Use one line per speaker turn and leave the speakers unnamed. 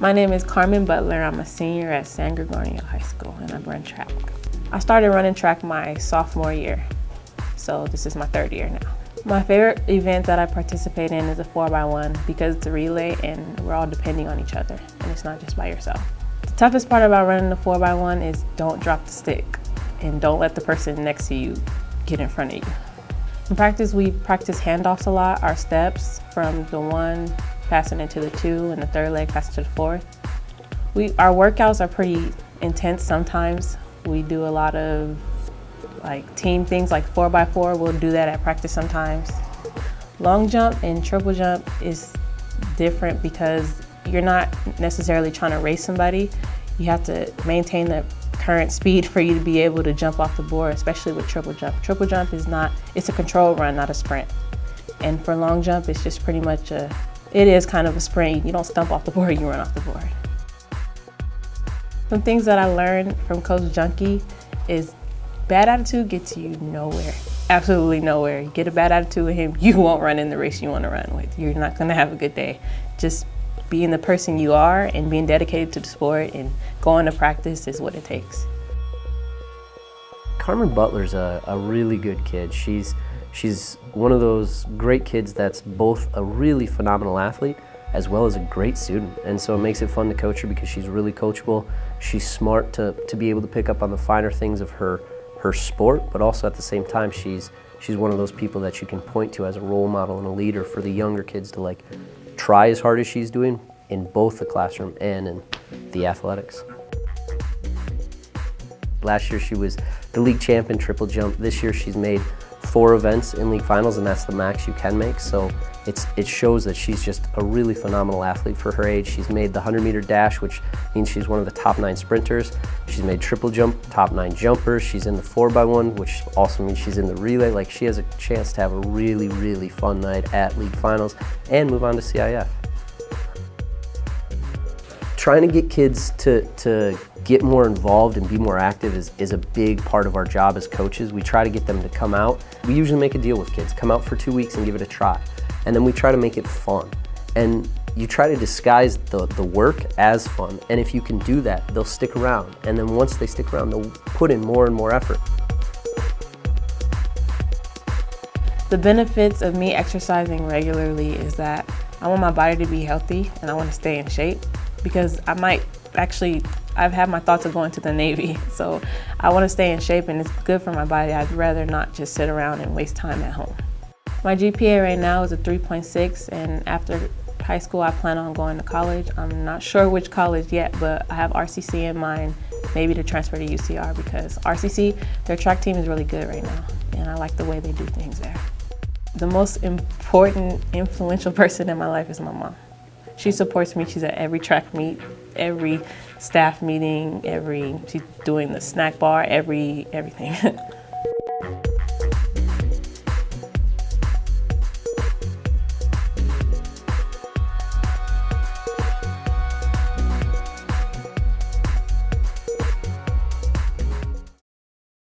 My name is Carmen Butler. I'm a senior at San Gorgonio High School and I run track. I started running track my sophomore year, so this is my third year now. My favorite event that I participate in is a 4x1 because it's a relay and we're all depending on each other and it's not just by yourself. The toughest part about running the 4x1 is don't drop the stick and don't let the person next to you get in front of you. In practice, we practice handoffs a lot, our steps from the one passing into the two and the third leg passing to the fourth. We, our workouts are pretty intense sometimes. We do a lot of like team things like four by four. We'll do that at practice sometimes. Long jump and triple jump is different because you're not necessarily trying to race somebody. You have to maintain the current speed for you to be able to jump off the board, especially with triple jump. Triple jump is not, it's a control run, not a sprint. And for long jump, it's just pretty much a, it is kind of a sprint. You don't stump off the board, you run off the board. Some things that I learned from Coach Junkie is bad attitude gets you nowhere. Absolutely nowhere. You get a bad attitude with him, you won't run in the race you want to run with. You're not going to have a good day. Just being the person you are and being dedicated to the sport and going to practice is what it takes.
Carmen Butler's a, a really good kid. She's, she's one of those great kids that's both a really phenomenal athlete as well as a great student. And so it makes it fun to coach her because she's really coachable. She's smart to, to be able to pick up on the finer things of her, her sport, but also at the same time, she's, she's one of those people that you can point to as a role model and a leader for the younger kids to like try as hard as she's doing in both the classroom and in the athletics. Last year she was the league champ in triple jump. This year she's made four events in league finals and that's the max you can make. So it's, it shows that she's just a really phenomenal athlete for her age. She's made the 100 meter dash, which means she's one of the top nine sprinters. She's made triple jump, top nine jumpers. She's in the four by one, which also means she's in the relay. Like she has a chance to have a really, really fun night at league finals and move on to CIF. Trying to get kids to, to get more involved and be more active is, is a big part of our job as coaches. We try to get them to come out. We usually make a deal with kids, come out for two weeks and give it a try. And then we try to make it fun. And you try to disguise the, the work as fun. And if you can do that, they'll stick around. And then once they stick around, they'll put in more and more effort.
The benefits of me exercising regularly is that I want my body to be healthy and I want to stay in shape because I might actually I've had my thoughts of going to the Navy, so I want to stay in shape and it's good for my body. I'd rather not just sit around and waste time at home. My GPA right now is a 3.6 and after high school I plan on going to college. I'm not sure which college yet, but I have RCC in mind, maybe to transfer to UCR because RCC, their track team is really good right now and I like the way they do things there. The most important, influential person in my life is my mom. She supports me. She's at every track meet, every staff meeting, every, she's doing the snack bar, every, everything.